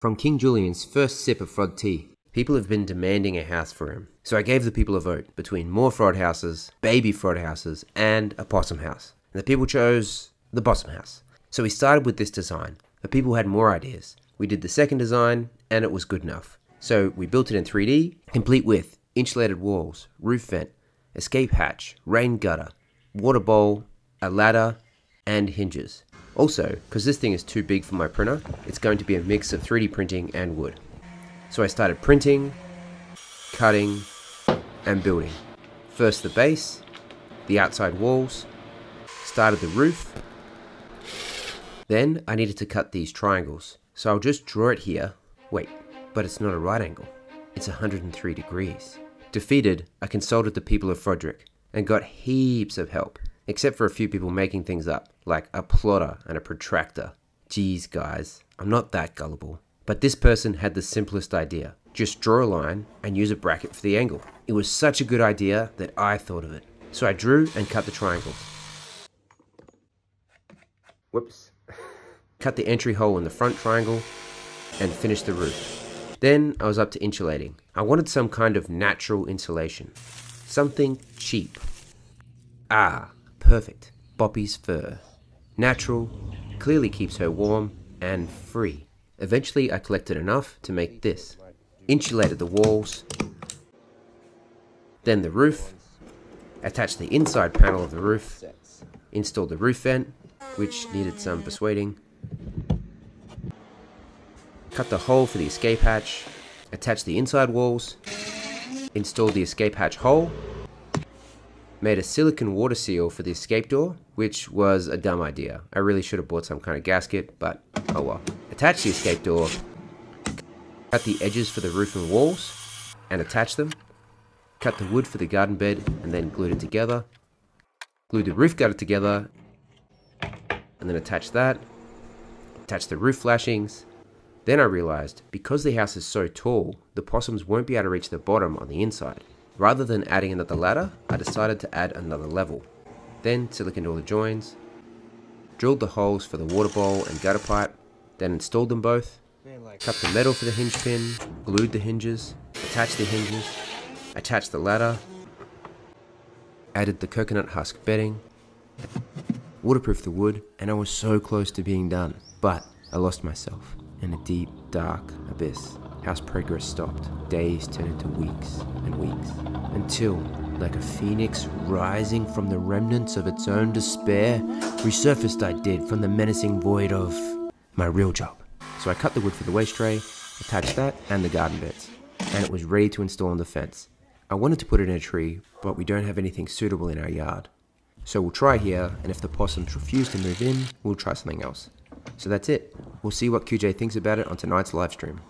From King Julian's first sip of Frod tea, people have been demanding a house for him. So I gave the people a vote between more Frod houses, baby Frod houses, and a possum house. And the people chose the possum house. So we started with this design, but people had more ideas. We did the second design, and it was good enough. So we built it in 3D, complete with insulated walls, roof vent, escape hatch, rain gutter, water bowl, a ladder, and hinges. Also, because this thing is too big for my printer, it's going to be a mix of 3D printing and wood. So I started printing, cutting, and building. First the base, the outside walls, started the roof. Then I needed to cut these triangles. So I'll just draw it here. Wait, but it's not a right angle. It's 103 degrees. Defeated, I consulted the people of Frodrick and got heaps of help except for a few people making things up, like a plotter and a protractor. Geez, guys, I'm not that gullible. But this person had the simplest idea. Just draw a line and use a bracket for the angle. It was such a good idea that I thought of it. So I drew and cut the triangles. Whoops. cut the entry hole in the front triangle and finished the roof. Then I was up to insulating. I wanted some kind of natural insulation. Something cheap. Ah, perfect. Boppy's fur. Natural, clearly keeps her warm, and free. Eventually I collected enough to make this. Insulated the walls, then the roof, attached the inside panel of the roof, installed the roof vent, which needed some persuading, cut the hole for the escape hatch, attached the inside walls, installed the escape hatch hole, made a silicon water seal for the escape door, which was a dumb idea. I really should have bought some kind of gasket, but oh well. Attach the escape door, cut the edges for the roof and walls, and attach them. Cut the wood for the garden bed, and then glued it together. Glued the roof gutter together, and then attach that. Attach the roof flashings. Then I realized, because the house is so tall, the possums won't be able to reach the bottom on the inside. Rather than adding another ladder, I decided to add another level. Then siliconed all the joins, drilled the holes for the water bowl and gutter pipe, then installed them both, cut the metal for the hinge pin, glued the hinges, attached the hinges, attached the ladder, added the coconut husk bedding, waterproofed the wood, and I was so close to being done. But I lost myself in a deep, dark abyss. House progress stopped. Days turned into weeks and weeks. Until, like a phoenix rising from the remnants of its own despair, resurfaced I did from the menacing void of my real job. So I cut the wood for the waste tray, attached that and the garden beds, and it was ready to install on the fence. I wanted to put it in a tree, but we don't have anything suitable in our yard. So we'll try here, and if the possums refuse to move in, we'll try something else. So that's it. We'll see what QJ thinks about it on tonight's live stream.